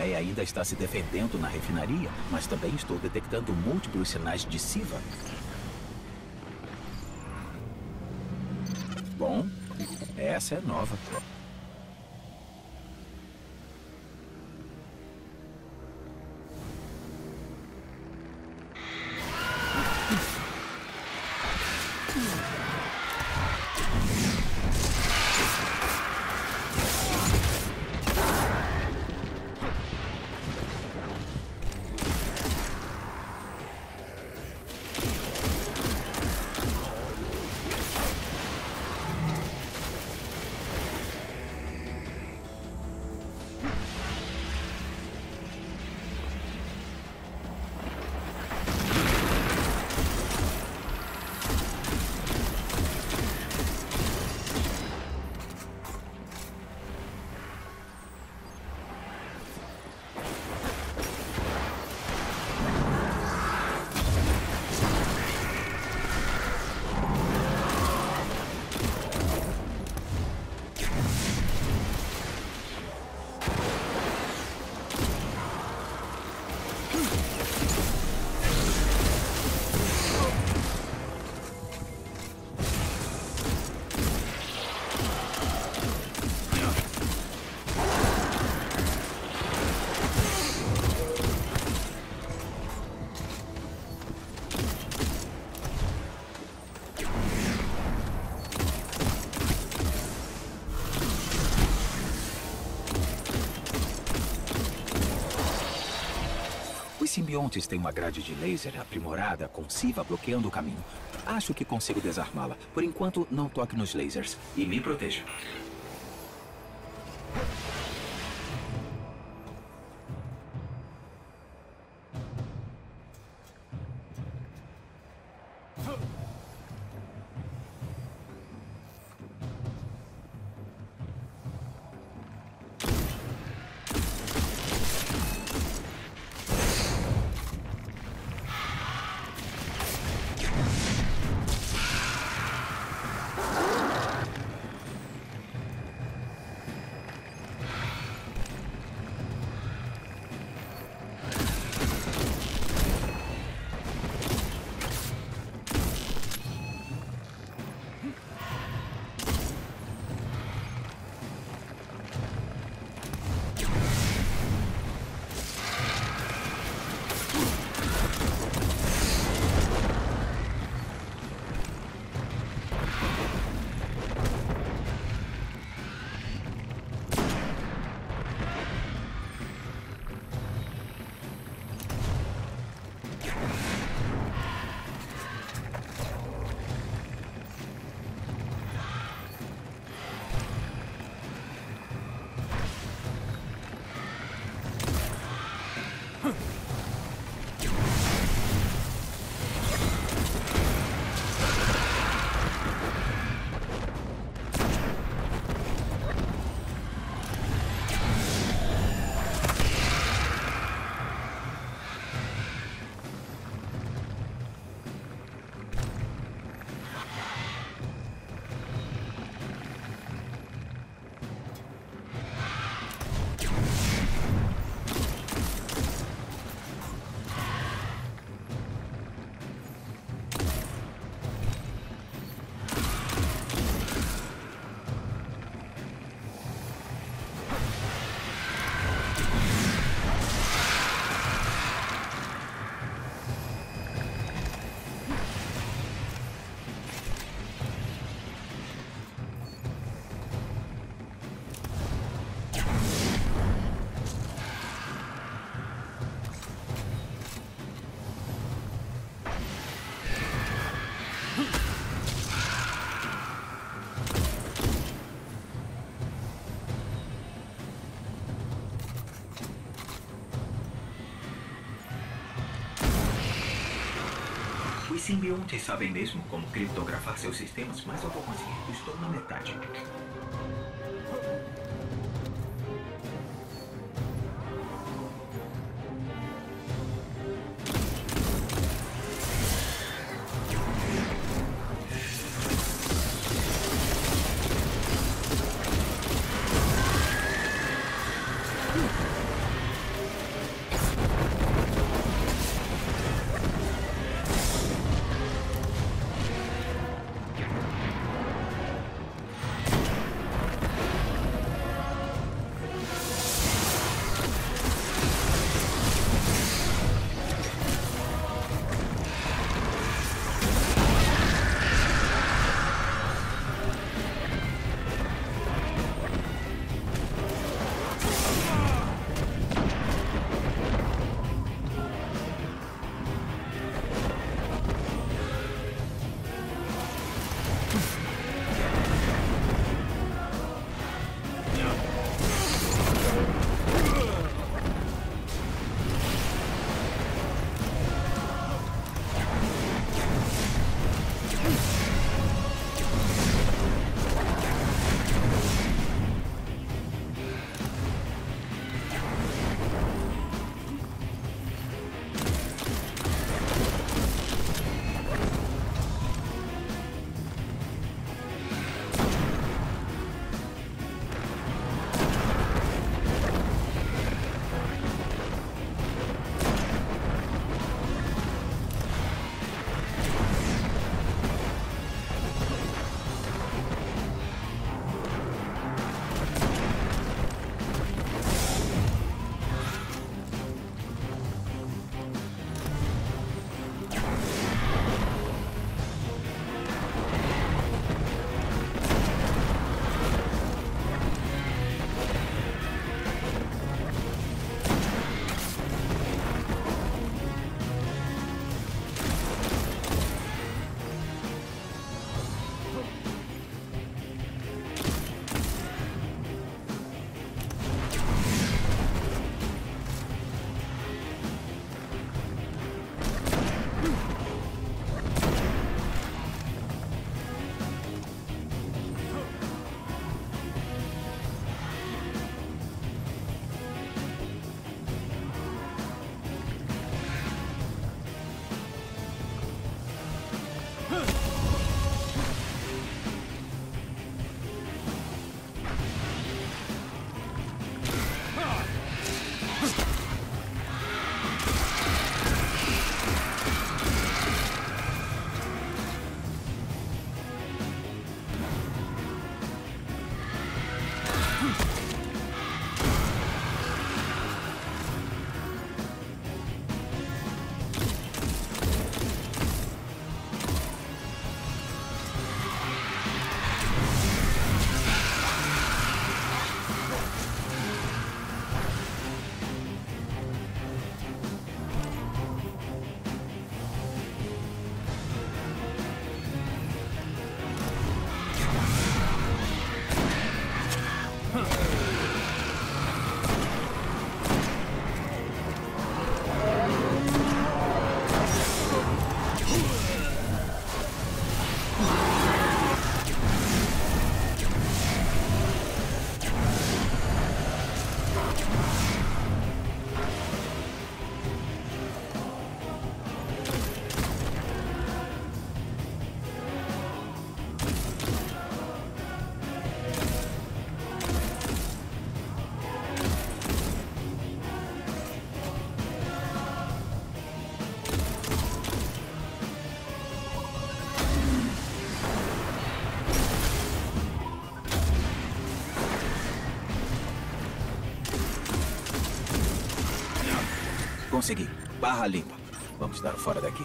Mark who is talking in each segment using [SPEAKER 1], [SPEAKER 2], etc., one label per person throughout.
[SPEAKER 1] Colmeia ainda está se defendendo na refinaria, mas também estou detectando múltiplos sinais de Siva. Bom, essa é nova. Simbiontes têm uma grade de laser aprimorada com Siva bloqueando o caminho. Acho que consigo desarmá-la. Por enquanto, não toque nos lasers. E me proteja. Os simbiontes sabem mesmo como criptografar seus sistemas, mas eu vou conseguir. Estou na metade. Consegui. Barra limpa. Vamos dar fora daqui.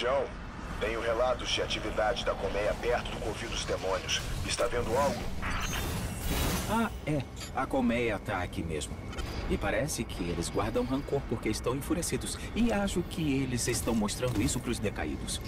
[SPEAKER 2] Guardião, tenho relatos de atividade da colmeia perto do Covil dos Demônios. Está vendo algo?
[SPEAKER 1] Ah, é. A colmeia tá aqui mesmo. E parece que eles guardam rancor porque estão enfurecidos. E acho que eles estão mostrando isso para os decaídos.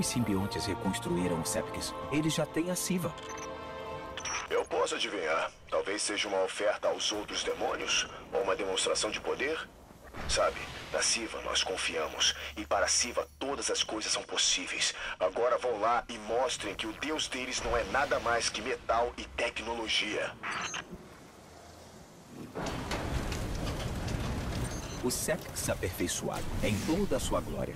[SPEAKER 1] Os simbiontes reconstruíram o Sepkis, eles já têm a Siva.
[SPEAKER 2] Eu posso adivinhar. Talvez seja uma oferta aos outros demônios? Ou uma demonstração de poder? Sabe, na Siva nós confiamos. E para Siva todas as coisas são possíveis. Agora vão lá e mostrem que o deus deles não é nada mais que metal e tecnologia.
[SPEAKER 1] O Sepkis aperfeiçoado em toda a sua glória.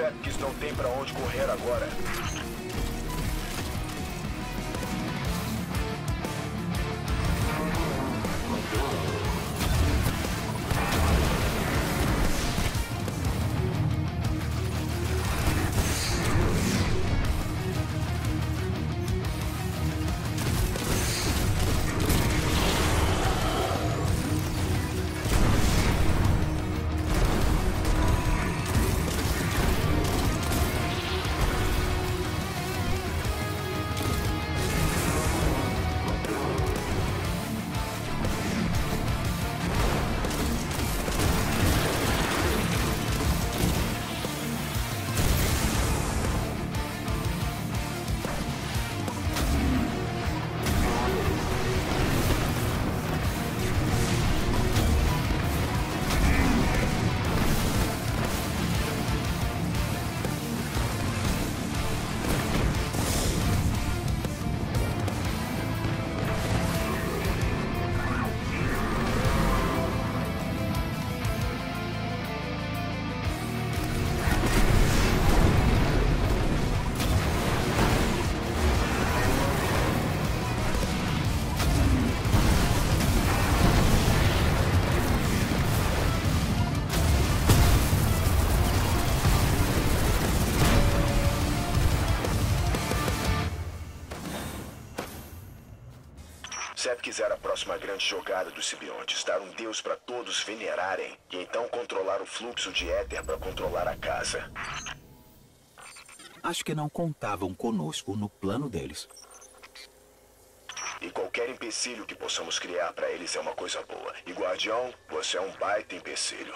[SPEAKER 2] Sepkis não tem pra onde correr agora. Sep quiser a próxima grande jogada dos Sibiontes, dar um deus para todos venerarem, e então controlar o fluxo de éter para controlar a casa.
[SPEAKER 1] Acho que não contavam conosco no plano deles.
[SPEAKER 2] E qualquer empecilho que possamos criar para eles é uma coisa boa. E Guardião, você é um baita empecilho.